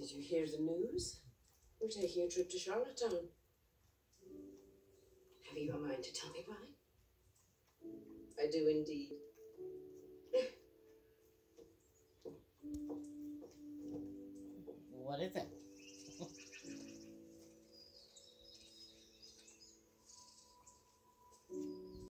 Did you hear the news? We're taking a trip to Charlottetown. Have you a mind to tell me why? I do indeed. what is it?